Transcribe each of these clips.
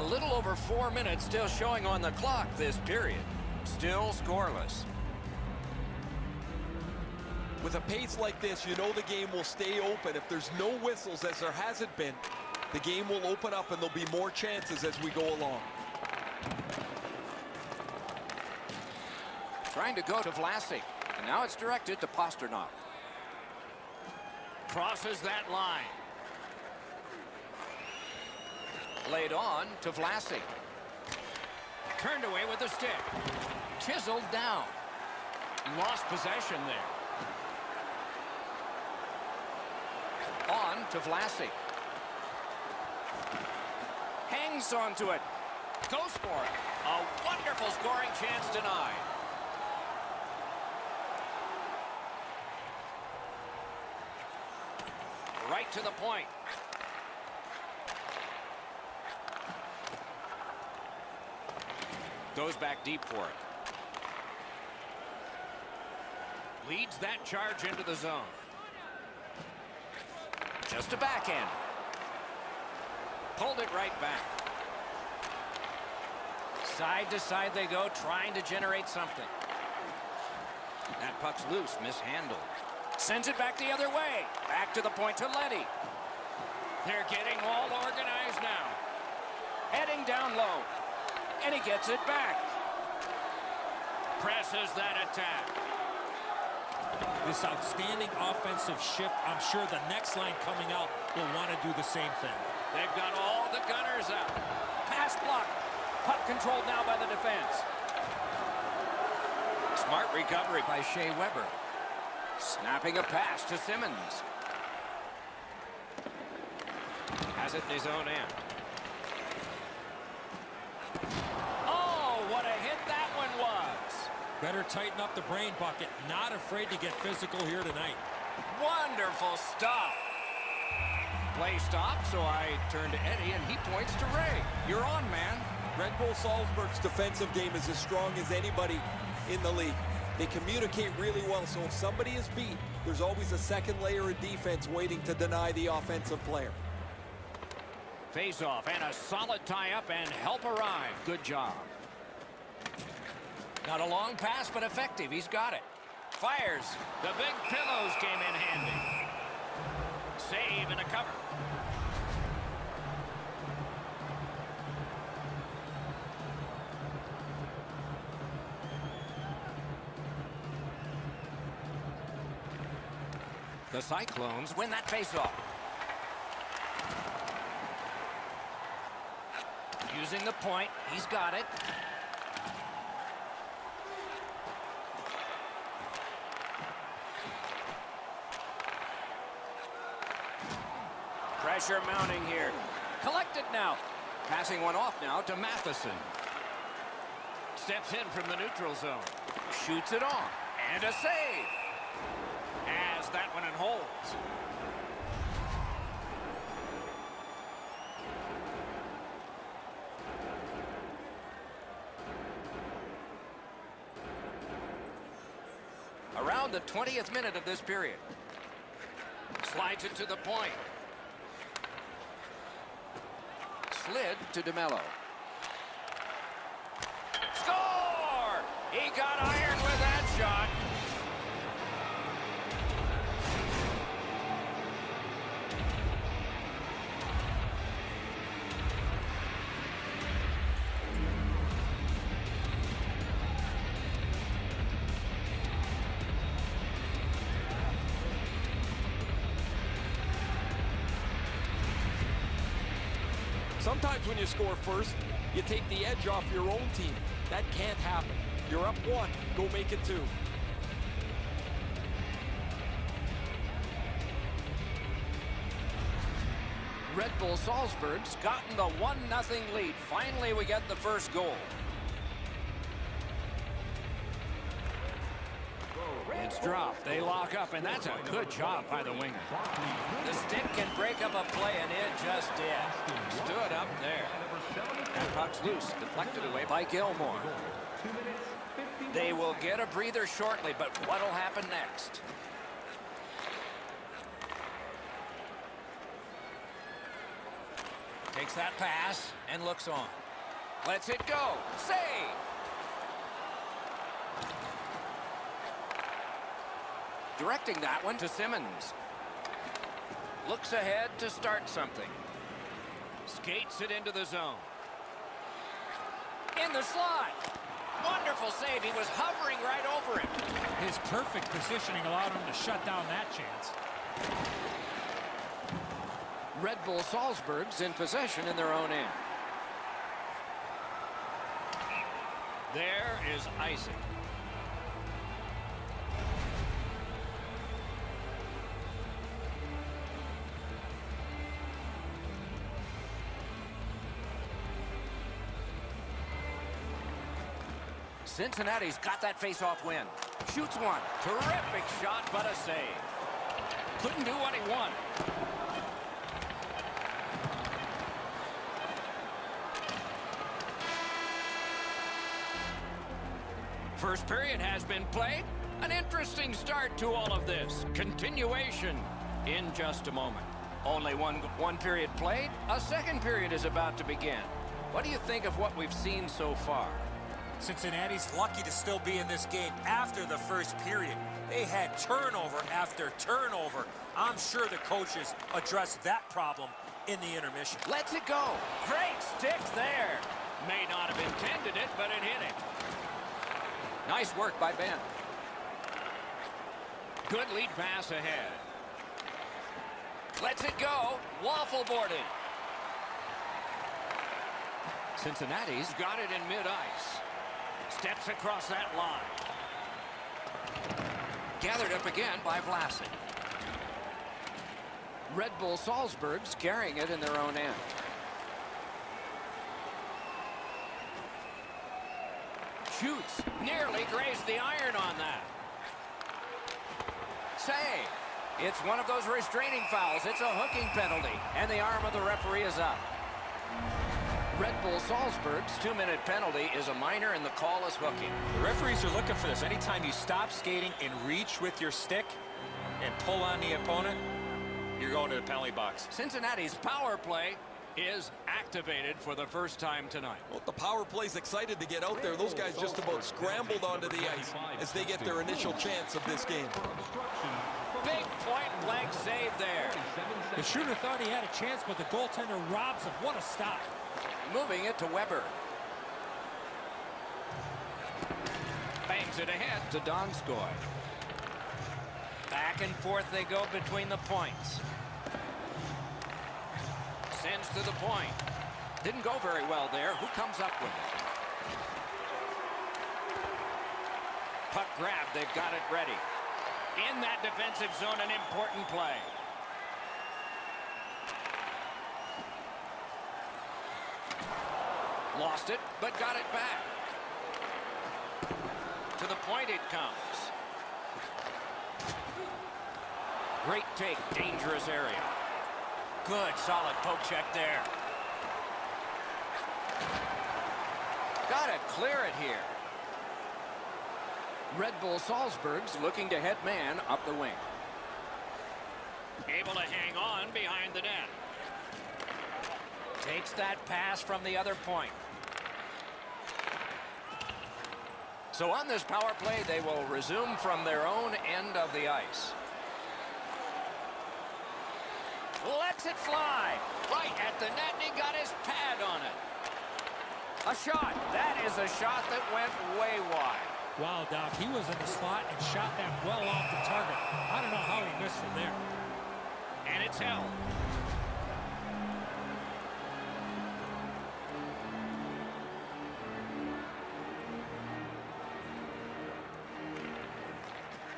A little over four minutes still showing on the clock this period. Still scoreless. With a pace like this, you know the game will stay open. If there's no whistles, as there hasn't been, the game will open up and there'll be more chances as we go along. Trying to go to Vlasic. And now it's directed to Pastrnak. Crosses that line. Laid on to Vlasic. Turned away with the stick. Chiseled down. Lost possession there. On to Vlasic. Hangs onto it. Goes for it. A wonderful scoring chance denied. Right to the point. Goes back deep for it. Leads that charge into the zone. Just a backhand. Pulled it right back. Side to side they go, trying to generate something. That puck's loose, mishandled. Sends it back the other way. Back to the point to Letty. They're getting all organized now. Heading down low. And he gets it back. Presses that attack. This outstanding offensive shift, I'm sure the next line coming out will want to do the same thing. They've got all the gunners out. Pass block. Puck controlled now by the defense. Smart recovery by Shea Weber. Snapping a pass to Simmons. Has it in his own end. Oh, what a hit that one was. Better tighten up the brain bucket. Not afraid to get physical here tonight. Wonderful stop. Play stop, so I turn to Eddie, and he points to Ray. You're on, man. Red Bull Salzburg's defensive game is as strong as anybody in the league. They communicate really well, so if somebody is beat, there's always a second layer of defense waiting to deny the offensive player. Face off and a solid tie-up and help arrive. Good job. Not a long pass, but effective. He's got it. Fires. The big pillows came in handy. Save and a cover. The Cyclones win that faceoff. Using the point, he's got it. Pressure mounting here. Collected now. Passing one off now to Matheson. Steps in from the neutral zone. Shoots it on. And a save. Has that one and holds. Around the 20th minute of this period. Slides it to the point. Slid to DeMello. Score! He got iron with that shot. Sometimes when you score first, you take the edge off your own team. That can't happen. You're up one. Go make it two. Red Bull Salzburg's gotten the 1-0 lead. Finally, we get the first goal. It's dropped. They lock up, and that's a good job by the winger. The stick can break up a play, and just did. Stood up there. That puck's loose, deflected away by Gilmour. They will get a breather shortly, but what'll happen next? Takes that pass and looks on. Lets it go. Save. Directing that one to Simmons. Looks ahead to start something. Skates it into the zone. In the slot. Wonderful save. He was hovering right over it. His perfect positioning allowed him to shut down that chance. Red Bull Salzburg's in possession in their own end. There is icing. Cincinnati's got that face-off win. Shoots one. Terrific shot, but a save. Couldn't do what he wanted. First period has been played. An interesting start to all of this. Continuation in just a moment. Only one, one period played. A second period is about to begin. What do you think of what we've seen so far? Cincinnati's lucky to still be in this game after the first period. They had turnover after turnover. I'm sure the coaches addressed that problem in the intermission. Let's it go. Great stick there. May not have intended it, but it hit him. Nice work by Benn. Good lead pass ahead. Let's it go. Waffle boarded. Cincinnati's got it in mid-ice. Steps across that line. Gathered up again by Vlasic. Red Bull Salzburg's carrying it in their own end. Shoots. Nearly grazed the iron on that. Say, it's one of those restraining fouls. It's a hooking penalty, and the arm of the referee is up. Red Bull Salzburg's two-minute penalty is a minor, and the call is hooking. The referees are looking for this. Anytime you stop skating and reach with your stick and pull on the opponent, you're going to the penalty box. Cincinnati's power play is activated for the first time tonight. Well, the power play's excited to get out there. Those guys just about scrambled onto the ice as they get their initial chance of this game. Big point blank save there. The shooter thought he had a chance, but the goaltender robs him. What a stop. Moving it to Weber. Bangs it ahead to Donskoy. Back and forth they go between the points. Sends to the point. Didn't go very well there. Who comes up with it? Puck grab. They've got it ready. In that defensive zone, an important play. Lost it, but got it back. To the point it comes. Great take, dangerous area. Good, solid poke check there. Got to clear it here. Red Bull Salzburg's looking to head man up the wing. Able to hang on behind the net. Takes that pass from the other point. So on this power play, they will resume from their own end of the ice. Lets it fly. Right at the net, and he got his pad on it. A shot. That is a shot that went way wide. Wow, Doc, he was in the slot and shot that well off the target. I don't know how he missed from there. And it's held.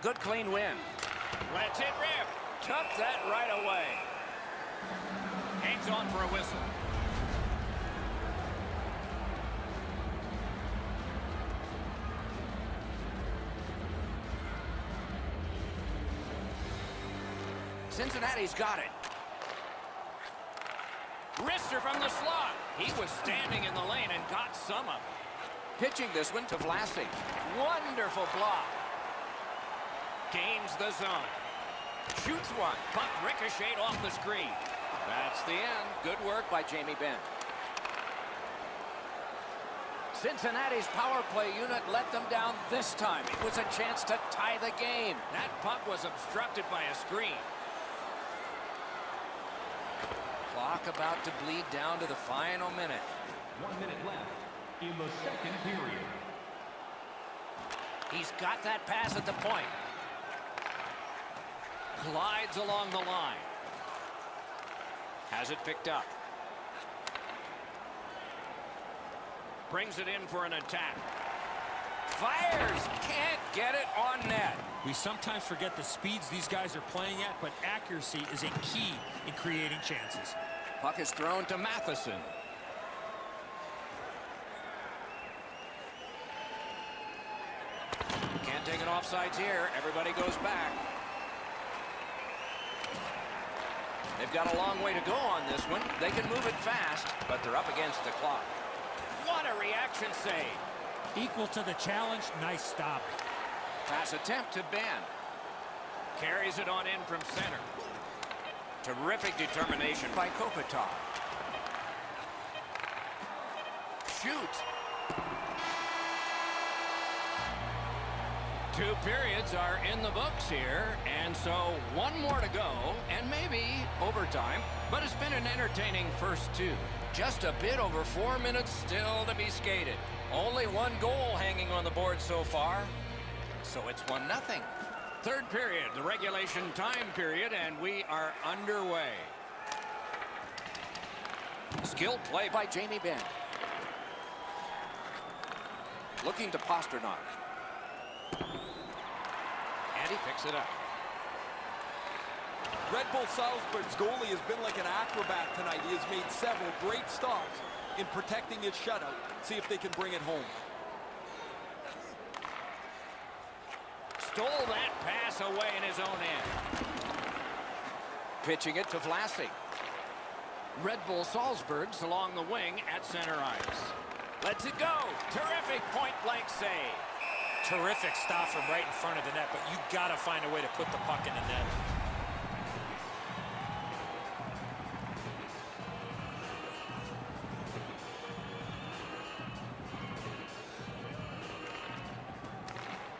Good clean win. Lets it rip. Took that right away. Hangs on for a whistle. Cincinnati's got it. Wrister from the slot. He was standing in the lane and got some of it. Pitching this one to Vlasic. Wonderful block. Gains the zone. Shoots one. Puck ricocheted off the screen. That's the end. Good work by Jamie Benn. Cincinnati's power play unit let them down this time. It was a chance to tie the game. That puck was obstructed by a screen. Clock about to bleed down to the final minute. One minute left in the second period. He's got that pass at the point. Glides along the line. Has it picked up. Brings it in for an attack. Fires. Can't get it on net. We sometimes forget the speeds these guys are playing at, but accuracy is a key in creating chances. Puck is thrown to Matheson. Can't take it offsides here. Everybody goes back. They've got a long way to go on this one. They can move it fast, but they're up against the clock. What a reaction save. Equal to the challenge, nice stop. Pass attempt to Benn. Carries it on in from center. Terrific determination by Kopitar. Shoots. Two periods are in the books here, and so one more to go, and maybe overtime, but it's been an entertaining first two. Just a bit over four minutes still to be skated. Only one goal hanging on the board so far, so it's one nothing. Third period, the regulation time period, and we are underway. Skilled play by Jamie Benn. Looking to Pastrnak. And he picks it up. Red Bull Salzburg's goalie has been like an acrobat tonight. He has made several great stops in protecting his shutout. See if they can bring it home. Stole that pass away in his own end. Pitching it to Vlasic. Red Bull Salzburg's along the wing at center ice. Lets it go. Terrific point-blank save. Terrific stop from right in front of the net, but you got to find a way to put the puck in the net.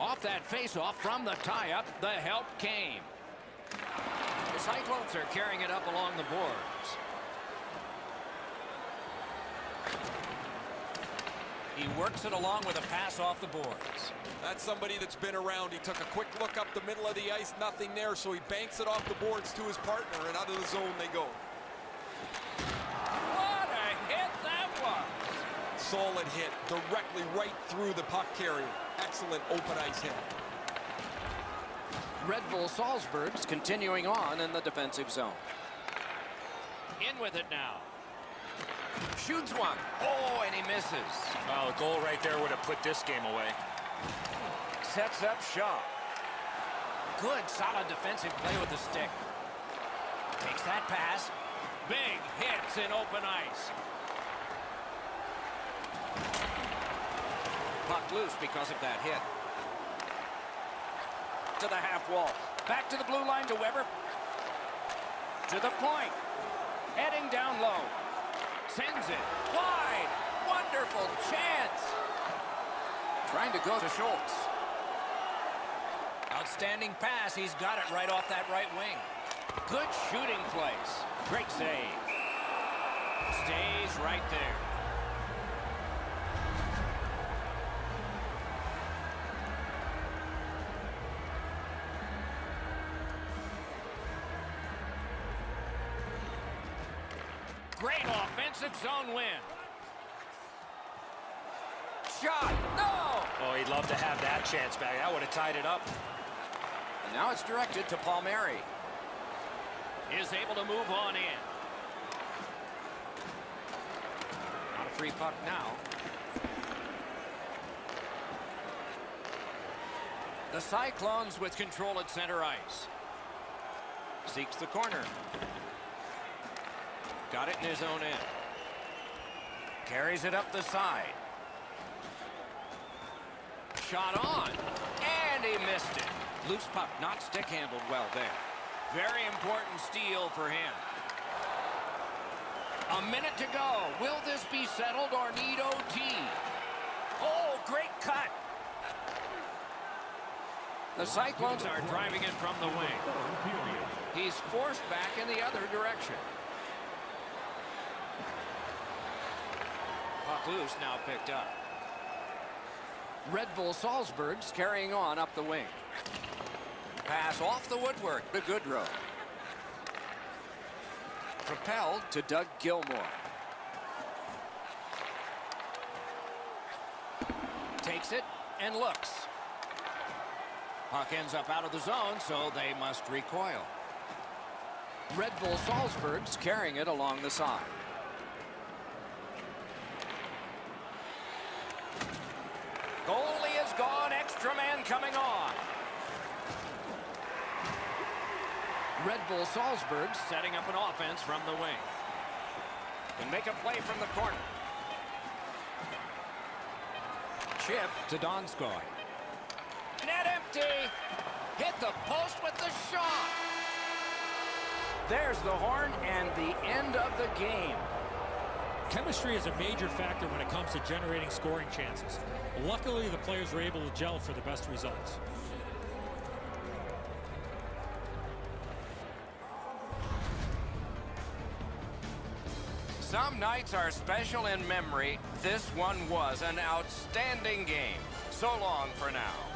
Off that face-off from the tie-up, the help came. The Cyclones are carrying it up along the boards. He works it along with a pass off the boards. That's somebody that's been around. He took a quick look up the middle of the ice, nothing there, so he banks it off the boards to his partner, and out of the zone they go. What a hit that was! Solid hit, directly right through the puck carrier. Excellent open ice hit. Red Bull Salzburg's continuing on in the defensive zone. In with it now. Shoots one. Oh, and he misses. Well, a goal right there would have put this game away. Sets up Shaw. Good, solid defensive play with the stick. Takes that pass. Big hits in open ice. Puck loose because of that hit. To the half wall. Back to the blue line to Weber. To the point. Heading down low. Sends it wide. Wonderful chance. Trying to go to Schultz. Outstanding pass. He's got it right off that right wing. Good shooting place. Great save. Stays right there. Great offensive zone win. Shot. No! Oh, he'd love to have that chance back. That would have tied it up. And now it's directed to Palmieri. Is able to move on in. Not a free puck now. The Cyclones with control at center ice. Seeks the corner. Got it in his own end. Carries it up the side. Shot on. And he missed it. Loose puck, not stick handled well there. Very important steal for him. A minute to go. Will this be settled or need OT? Oh, great cut. The Cyclones are driving it from the wing. He's forced back in the other direction. Loose now picked up. Red Bull Salzburg's carrying on up the wing. Pass off the woodwork to Goodrow. Propelled to Doug Gilmour. Takes it and looks. Puck ends up out of the zone, so they must recoil. Red Bull Salzburg's carrying it along the side. Goalie is gone. Extra man coming on. Red Bull Salzburg setting up an offense from the wing. Can make a play from the corner. Chip to Donskoy. Net empty. Hit the post with the shot. There's the horn and the end of the game. Chemistry is a major factor when it comes to generating scoring chances. Luckily, the players were able to gel for the best results. Some nights are special in memory. This one was an outstanding game. So long for now.